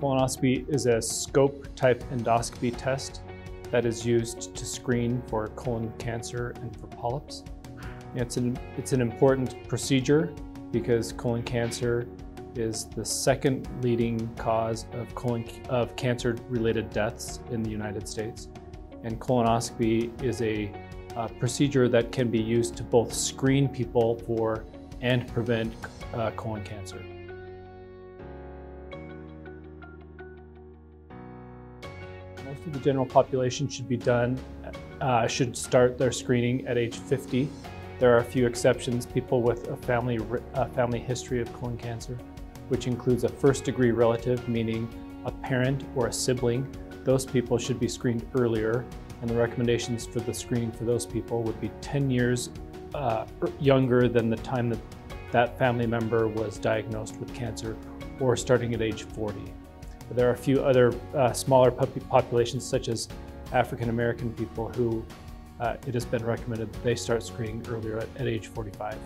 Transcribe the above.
Colonoscopy is a scope type endoscopy test that is used to screen for colon cancer and for polyps. It's an, it's an important procedure because colon cancer is the second leading cause of colon of cancer-related deaths in the United States. And colonoscopy is a, a, procedure that can be used to both screen people for and prevent uh, colon cancer. Most of the general population should be done, uh, should start their screening at age 50. There are a few exceptions, people with a family, a family history of colon cancer, which includes a first degree relative, meaning a parent or a sibling. Those people should be screened earlier, and the recommendations for the screening for those people would be 10 years uh, younger than the time that that family member was diagnosed with cancer or starting at age 40. There are a few other uh, smaller populations such as African American people who uh, it has been recommended that they start screening earlier at, at age 45.